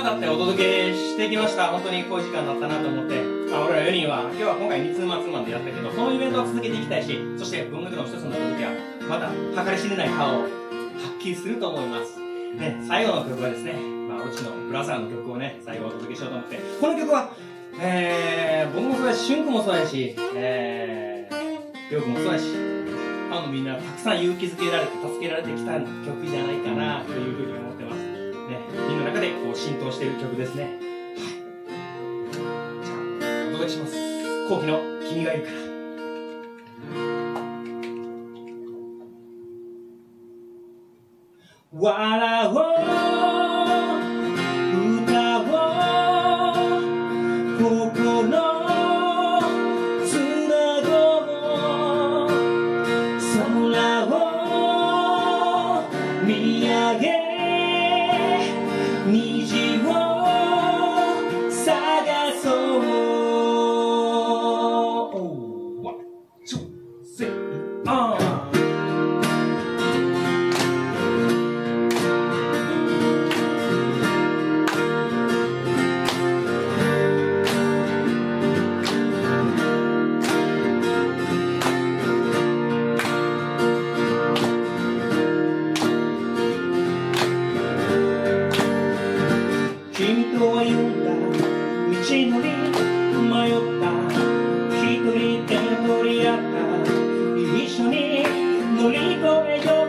わたってお届けしてきました。本当にこういう時間だったなと思って。あ俺ら4人は今日は今回2ツーマツマンでやったけどそのイベントを続けていきたいしそして文学の一つの時はまた計り知れない顔を発揮すると思います。ね最後の曲はですねまあうちのブラザーの曲をね最後お届けしようと思って。この曲はえー、僕もそうやし、シュンクもそうやし、えー、りょうくもそうやし、ファンのみんなたくさん勇気づけられて、助けられてきた曲じゃないかなというふうに思ってます。ね、みんの中でこう浸透している曲ですね。はい。じゃあ、お届けします。後期の君がいるから。笑おう君と歩んだ道のり迷った一人で取り合った。一緒に乗り越えよう。